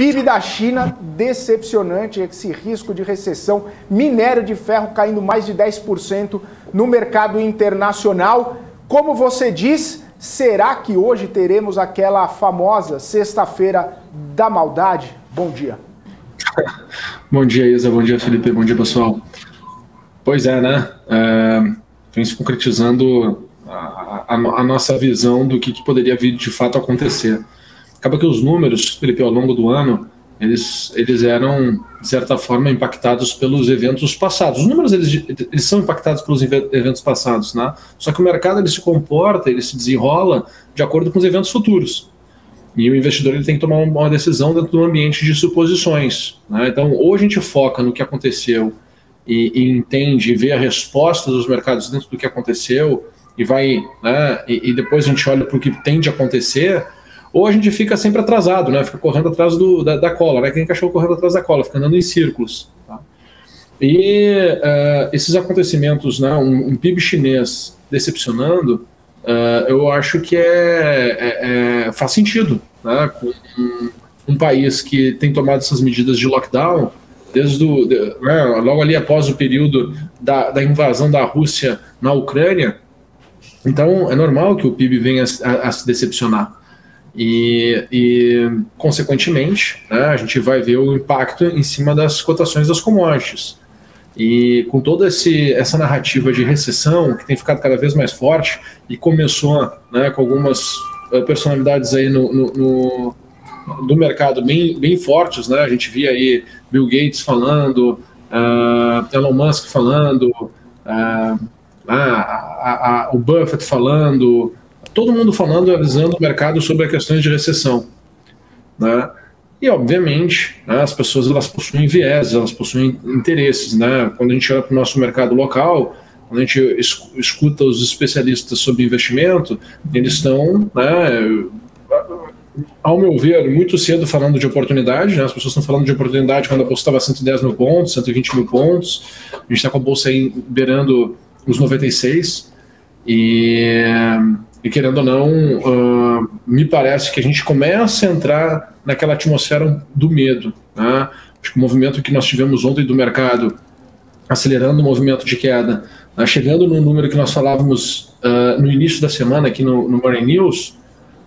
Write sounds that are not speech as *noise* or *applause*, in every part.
PIB da China decepcionante, esse risco de recessão, minério de ferro caindo mais de 10% no mercado internacional. Como você diz, será que hoje teremos aquela famosa sexta-feira da maldade? Bom dia. *laughs* bom dia, Isa. Bom dia, Felipe. Bom dia, pessoal. Pois é, né? É, vem se concretizando a, a, a, nossa visão do que, que poderia vir de fato acontecer acaba que os números, Felipe, ao longo do ano, eles, eles eram, de certa forma, impactados pelos eventos passados. Os números, eles, eles são impactados pelos eventos passados, né? Só que o mercado, ele se comporta, ele se desenrola de acordo com os eventos futuros. E o investidor ele tem que tomar uma decisão dentro do ambiente de suposições. Né? Então, ou a gente foca no que aconteceu e, e entende e vê a resposta dos mercados dentro do que aconteceu e vai, né? e, e depois a gente olha para o que tende a acontecer, ou a gente fica sempre atrasado, né? Fica correndo atrás do, da, da cola, né? Quem cachorro correndo atrás da cola, fica andando em círculos. Tá? E uh, esses acontecimentos, né? Um, um, PIB chinês decepcionando, uh, eu acho que é, é, é, faz sentido, né? Um, um, país que tem tomado essas medidas de lockdown desde o, de, né? logo ali após o período da, da invasão da Rússia na Ucrânia. Então, é normal que o PIB venha a, a, a se decepcionar. E, e consequentemente, né, a gente vai ver o impacto em cima das cotações das commodities. E com toda esse, essa narrativa de recessão, que tem ficado cada vez mais forte, e começou né, com algumas eh, personalidades aí no, no, no, do mercado bem, bem fortes, né? A gente via aí Bill Gates falando, uh, Elon Musk falando, uh, o Buffett falando, todo mundo falando, avisando o mercado sobre questões de recessão. Né? E, obviamente, né, as pessoas elas possuem viés, elas possuem interesses. Né? Quando a gente olha para o nosso mercado local, quando a gente escuta os especialistas sobre investimento, eles estão, né, ao meu ver, muito cedo falando de oportunidade. Né? As pessoas estão falando de oportunidade quando a bolsa estava 110 mil pontos, 120 mil pontos. A gente está com a bolsa aí beirando os 96. E e querendo ou não, uh, me parece que a gente começa a entrar naquela atmosfera do medo. Né? Acho que o movimento que nós tivemos ontem do mercado, acelerando o movimento de queda, né? chegando no número que nós falávamos uh, no início da semana aqui no, no Morning News,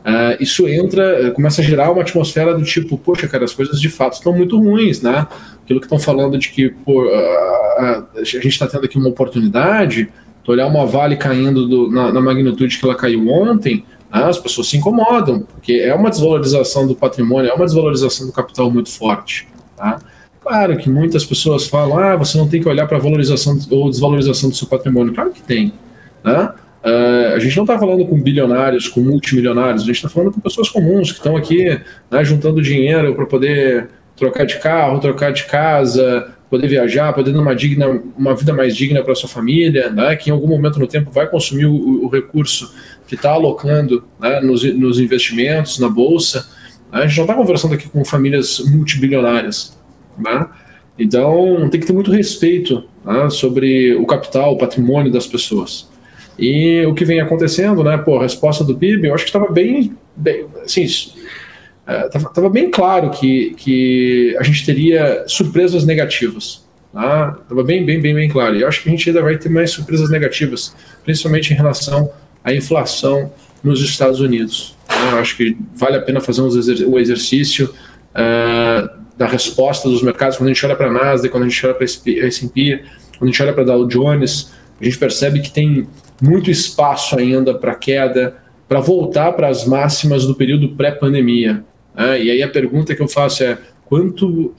uh, isso entra, começa a gerar uma atmosfera do tipo, poxa, cara, as coisas de fato estão muito ruins, né? Aquilo que estão falando de que pô, a gente está tendo aqui uma oportunidade, Tu olhar uma Vale caindo do, na, na, magnitude que ela caiu ontem, né, as pessoas se incomodam, porque é uma desvalorização do patrimônio, é uma desvalorização do capital muito forte. Tá? Claro que muitas pessoas falam, ah, você não tem que olhar para a valorização ou desvalorização do seu patrimônio. Claro que tem. Né? Uh, a gente não está falando com bilionários, com multimilionários, a gente está falando com pessoas comuns que estão aqui né, juntando dinheiro para poder trocar de carro, trocar de casa, poder viajar, poder ter uma, digna, uma vida mais digna para sua família, né, que em algum momento no tempo vai consumir o, o recurso que está alocando né, nos, nos, investimentos, na bolsa. Né, a gente não está conversando aqui com famílias multibilionárias. Né? Então tem que ter muito respeito né, sobre o capital, o patrimônio das pessoas. E o que vem acontecendo, né? Pô, a resposta do PIB, eu acho que estava bem, bem, assim, estava é, bem claro que, que a gente teria surpresas negativas. Estava tá? bem, bem, bem, bem claro. E eu acho que a gente ainda vai ter mais surpresas negativas, principalmente em relação à inflação nos Estados Unidos. Tá? Eu acho que vale a pena fazer o exercício uh, da resposta dos mercados. Quando a gente olha para a Nasdaq, quando a gente olha para a S&P, quando a gente olha para a Dow Jones, a gente percebe que tem muito espaço ainda para queda, para voltar para as máximas do período pré-pandemia. Né? e aí a pergunta que eu faço é quanto,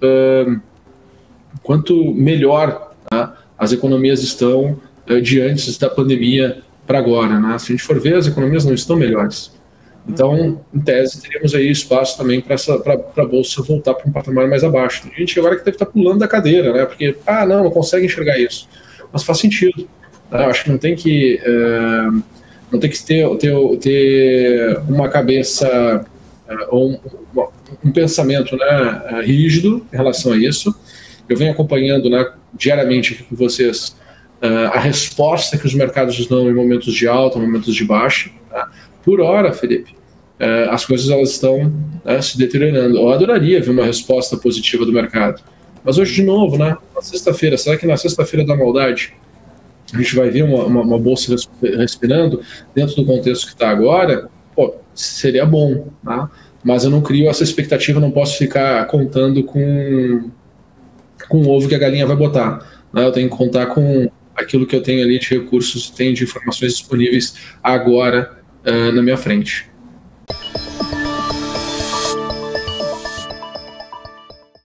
quanto melhor tá? as economias estão de antes da pandemia para agora. Né? Se a gente for ver, as economias não estão melhores. Então, em tese, teríamos aí espaço também para a Bolsa voltar para um patamar mais abaixo. Tem gente agora que deve estar tá pulando da cadeira, né? Porque, ah, não, não consegue enxergar isso. Mas faz sentido. Né? Eu acho que não tem que, não tem que ter, ter, ter uma cabeça uh, ou um pensamento né, eh, rígido em relação a isso. Eu venho acompanhando né, diariamente aqui com vocês uh, a resposta que os mercados dão em momentos de alta, momentos de baixa. Tá? Por hora, Felipe, uh, as coisas elas estão uh, se deteriorando. Eu adoraria ver uma resposta positiva do mercado. Mas hoje, de novo, né, na sexta-feira, será que na sexta-feira da maldade a gente vai ver uma, uma, uma bolsa respirando dentro do contexto que está agora? Pô, seria bom, tá? Mas eu não crio essa expectativa, não posso ficar contando com, com o ovo que a galinha vai botar. Né? Eu tenho que contar com aquilo que eu tenho ali de recursos, tenho de informações disponíveis agora uh, na minha frente.